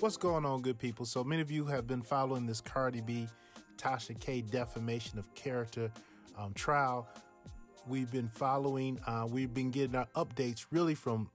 What's going on, good people? So many of you have been following this Cardi B, Tasha K defamation of character um, trial. We've been following, uh, we've been getting our updates really from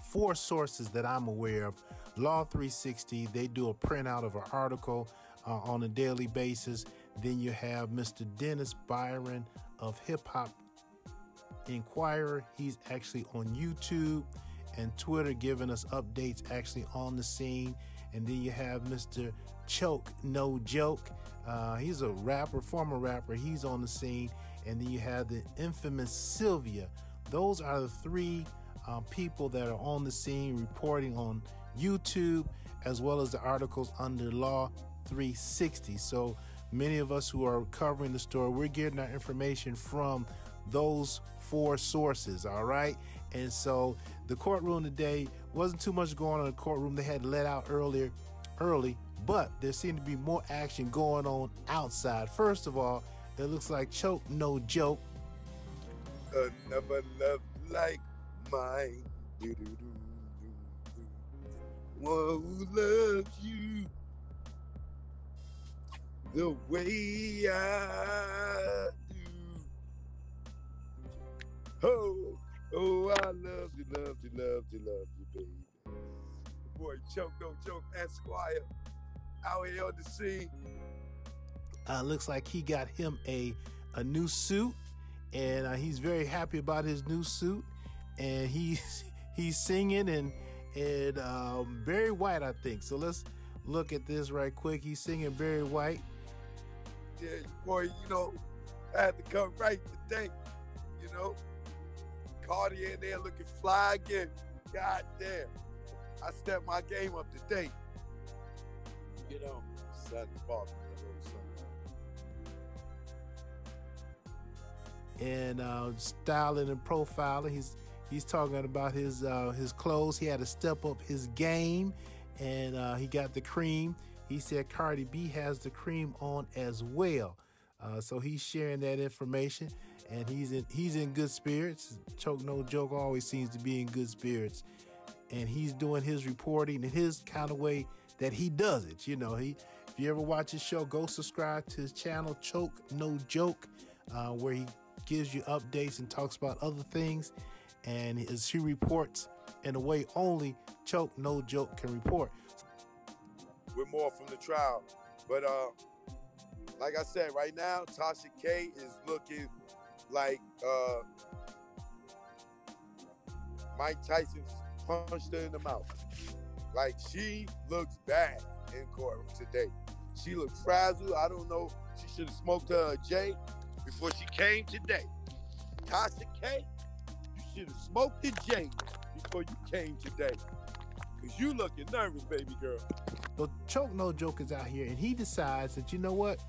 four sources that I'm aware of. Law 360, they do a printout of an article uh, on a daily basis. Then you have Mr. Dennis Byron of Hip Hop Enquirer. He's actually on YouTube and Twitter giving us updates actually on the scene. And then you have Mr. Choke No Joke. Uh, he's a rapper, former rapper. He's on the scene. And then you have the infamous Sylvia. Those are the three um, people that are on the scene reporting on YouTube, as well as the articles under Law 360. So many of us who are covering the story, we're getting our information from those four sources, all right? And so the courtroom today wasn't too much going on in the courtroom. They had let out earlier, early, but there seemed to be more action going on outside. First of all, it looks like choke no joke. Another love like mine. One who loves you the way I do. Oh, oh, I love you, love you, love you, love you, baby. Boy, choke, no joke, Esquire, out here on the scene. Uh, looks like he got him a a new suit, and uh, he's very happy about his new suit, and he's he's singing and and um, Barry White, I think. So let's look at this right quick. He's singing Barry White. Yeah, boy, you know, I had to come right today, you know. Cardi in there looking fly again. God damn. I stepped my game up today. You know, Saturday and uh, styling and profiling. He's he's talking about his uh, his clothes. He had to step up his game, and uh, he got the cream. He said Cardi B has the cream on as well. Uh, so he's sharing that information, and he's in he's in good spirits. Choke no joke always seems to be in good spirits, and he's doing his reporting in his kind of way that he does it. You know, he if you ever watch his show, go subscribe to his channel, Choke No Joke, uh, where he gives you updates and talks about other things, and as he reports in a way only Choke No Joke can report. We're more from the trial, but uh like I said, right now, Tasha K is looking like uh, Mike Tyson punched her in the mouth. Like she looks bad in court today. She looks frazzled. I don't know. She should have smoked her a J before she came today. Tasha K, you should have smoked the J before you came today. Cause you looking nervous, baby girl. The choke no joke is out here, and he decides that you know what?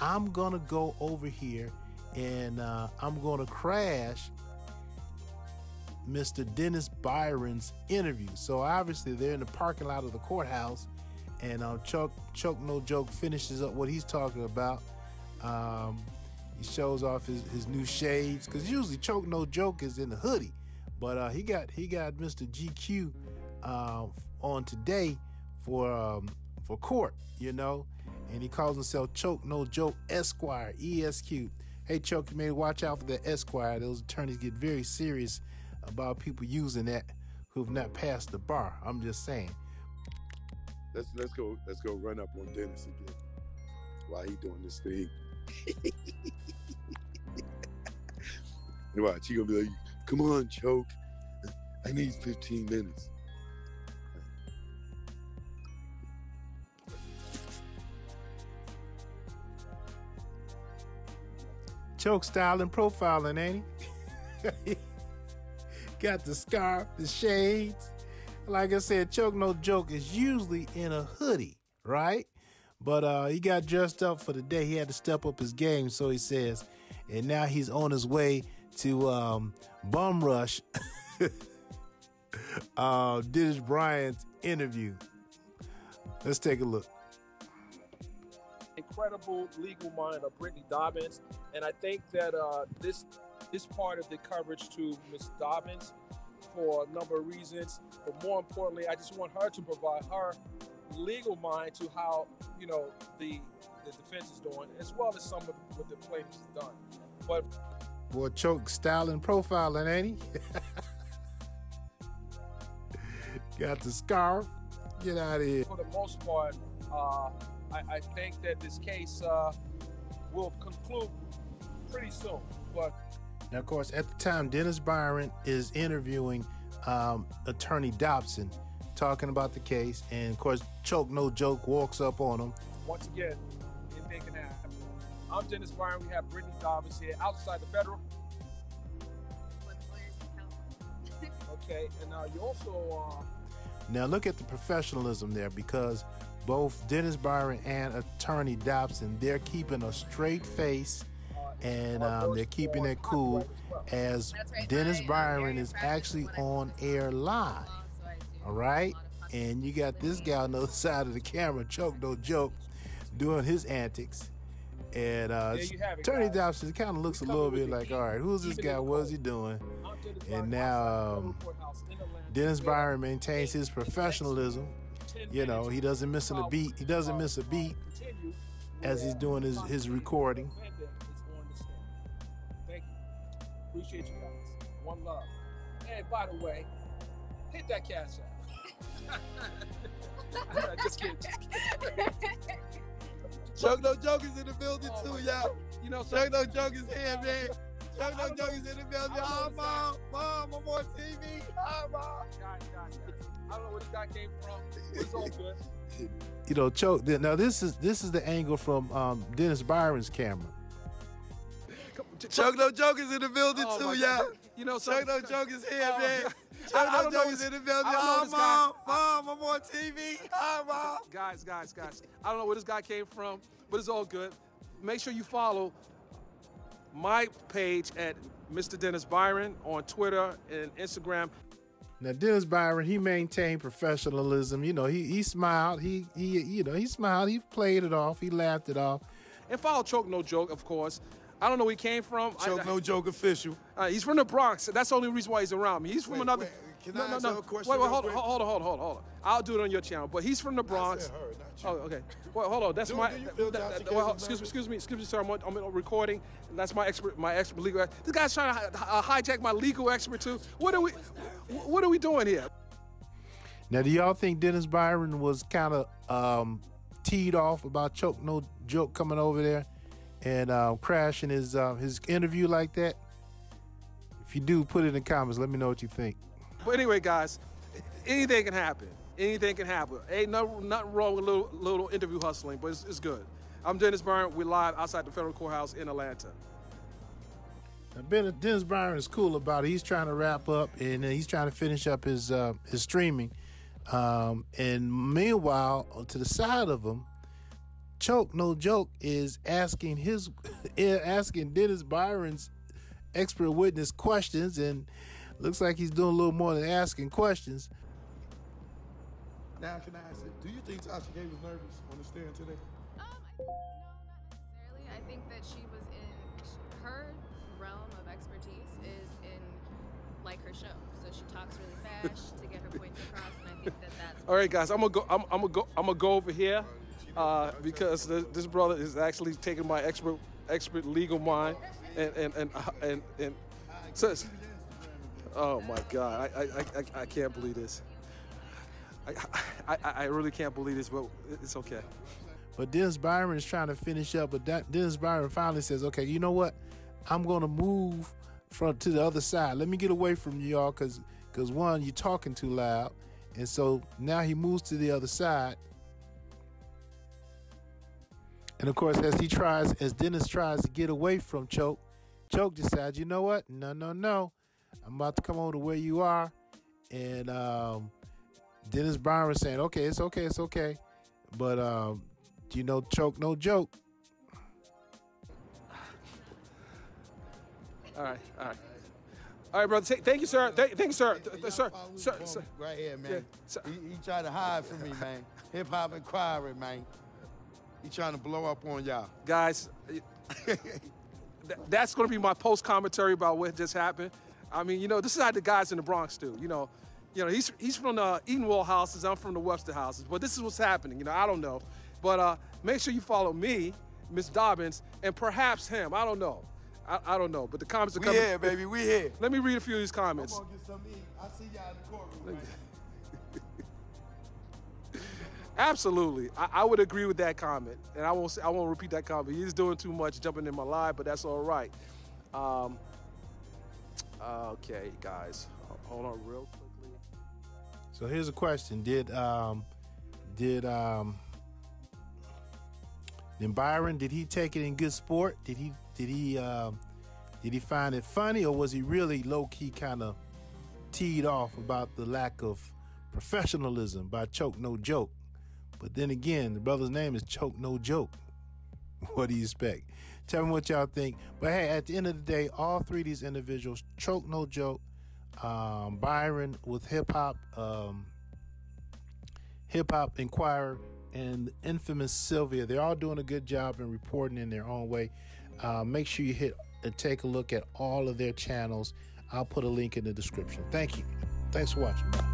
I'm gonna go over here and uh, I'm gonna crash Mr. Dennis Byron's interview. So obviously they're in the parking lot of the courthouse, and uh, Chuck Chuck No Joke finishes up what he's talking about. Um, he shows off his, his new shades because usually Choke No Joke is in the hoodie, but uh, he got he got Mr. GQ uh, on today for um, for court, you know and he calls himself Choke No Joke Esquire, ESQ. Hey, Choke, you may watch out for the Esquire. Those attorneys get very serious about people using that who've not passed the bar. I'm just saying. Let's let's go let's go run up on Dennis again while he doing this thing. Watch, he gonna be like, "Come on, Choke, I need 15 minutes." Choke styling, profiling, ain't he? Got the scarf, the shades. Like I said, choke no joke is usually in a hoodie, right? But uh, he got dressed up for the day. He had to step up his game, so he says. And now he's on his way to um, Bum Rush, uh, Dennis Bryant's interview. Let's take a look incredible legal mind of Brittany Dobbins, and I think that uh, this this part of the coverage to Miss Dobbins for a number of reasons. But more importantly, I just want her to provide her legal mind to how you know the the defense is doing, as well as some of what the plaintiff has done. But Boy, choke styling profiling, ain't he? Got the scarf. Get out of here. for the most part, uh, I, I think that this case uh, will conclude pretty soon. But Now, of course, at the time, Dennis Byron is interviewing um, Attorney Dobson, talking about the case, and of course, Choke No Joke walks up on him. once again, anything can happen. I'm Dennis Byron. We have Brittany Dobbins here outside the federal. What lawyers can tell. Okay, and uh, you also uh, Now, look at the professionalism there because both Dennis Byron and Attorney Dobson, they're keeping a straight face uh, and um, they're keeping it cool as well. as That's right. Dennis Byron is actually on air live. so I do All right? And you got this guy on the other side of the camera, Choke No Joke, doing his antics. And uh, There you it, Attorney. Dobson kind of looks a little bit like, all right, who's this guy? What's he doing? And now, um, federal courthouse in Atlanta. Dennis Byron maintains his professionalism. 10 You know, he doesn't miss a beat. He doesn't miss a beat as he's doing his, his recording. defendant is on the stand. Thank you. Appreciate you guys. One love. And by the way, hit that cash app. just kidding. Just kidding. Chuck No Joke is in the building Oh, too, y'all. Oh, you know, so Chuck No Joke is here, man. Chuck I No don't Joke know- is in the building. I don't Oh, mom, mom, I'm on TV. Oh, mom. guys, guys, guys. I don't know where this guy came from. It's all good. You know, Choke. Now this is this is the angle from um, Dennis Byron's camera. Chuck No Joke is in the building Oh, too, my y'all. God. You know, so Chuck No Joke is here, Oh, man. God. Chuck I- I No don't Joke is in the building. I Oh, this guy. mom, mom, I'm on TV. Oh, mom. guys, guys, guys. I don't know where this guy came from, but it's all good. Make sure you follow my page at Mr. Dennis Byron on Twitter and Instagram. Now Dennis Byron, he maintained professionalism. You know, he he smiled. He he you know he smiled. He played it off. He laughed it off. And follow Choke No Joke, of course. I don't know where he came from. I- Chuck No Joke official. Uh, he's from the Bronx. That's the only reason why he's around me. He's from Wait, another. wait, can no, I no, ask no. a question Wait, wait, hold, on, hold on, hold on, hold on, hold on. I'll do it on your channel. But he's from the Bronx. Said you. Oh, okay. Well, hold on. That's Do- my. do you feel that- that- well, excuse me, excuse me, excuse me, sir. I'm, on, I'm on recording. That's my expert, my expert legal. This guy's trying to uh, hijack my legal expert too. What are we? What are we doing here? Now, do y'all think Dennis Byron was kind of um, teed off about Choke No Joke coming over there and uh, crashing his uh, his interview like that? If you do, put it in the comments. Let me know what you think. But anyway, guys, anything can happen. Anything can happen. Ain't no nothing wrong with a little little interview hustling, but it's, it's good. I'm Dennis Byron. We're live outside the federal courthouse in Atlanta. Now, Ben, Dennis Byron is cool about it. He's trying to wrap up and he's trying to finish up his uh, his streaming. Um, and meanwhile, to the side of him, Choke No Joke is asking his asking Dennis Byron's expert witness questions, and looks like he's doing a little more than asking questions. Now, can I ask you, do you think Tasha K was nervous on the stand today? Um, I, no, not necessarily. I think that she was in her realm of expertise is in like her show, so she talks really fast to get her points across, and I think that that's. All right, guys, I'm gonna go. I'm, I'm gonna go. I'm gonna go over here uh, because this, this brother is actually taking my expert expert legal mind and and and uh, and, and so. Oh my God, I I, I, I can't believe this. I, I I really can't believe this, but it's okay. But Dennis Byron is trying to finish up. But that, Dennis Byron finally says, "Okay, you know what? I'm going to move from to the other side. Let me get away from you all, because because one, you're talking too loud, and so now he moves to the other side. And of course, as he tries, as Dennis tries to get away from Choke, Choke decides, you know what? No, no, no. I'm about to come over to where you are, and um, Dennis Byron saying, okay, it's okay, it's okay. But um, you know, choke no joke. All right, all right, all right, brother. Thank you, sir. Thank, thank you, sir. Th- th- sir, sir, sir. Right here, man. Yeah, sir. He, he tried to hide from me, man. Hip hop inquiry, man. He trying to blow up on y'all. guys. that's going to be my post commentary about what just happened. I mean, you know, this is how the guys in the Bronx do. You know, you know, he's he's from the Edenwald houses. I'm from the Webster houses. But this is what's happening. You know, I don't know. But uh, make sure you follow me, Miss Dobbins, and perhaps him. I don't know. I, I don't know. But the comments are We coming. here, baby. We here. Let me read a few of these comments. I'm get some eat. I see y'all in the courtroom. man. Absolutely, I, I would agree with that comment, and I won't say, I won't repeat that comment. He's doing too much, jumping in my live, but that's all right. Um, okay, guys, hold on real quickly. So here's a question: Did um, did um, then Byron? Did he take it in good sport? Did he did he um, did he find it funny, or was he really low key kind of teed off about the lack of professionalism by Choke No Joke? But then again, the brother's name is Choke No Joke. What do you expect? Tell me what y'all think. But hey, at the end of the day, all three of these individuals, Choke No Joke, um, Byron with hip hop, um, hip hop Enquirer, and infamous Sylvia. They're all doing a good job in reporting in their own way. Uh, make sure you hit and take a look at all of their channels. I'll put a link in the description. Thank you. Thanks for watching.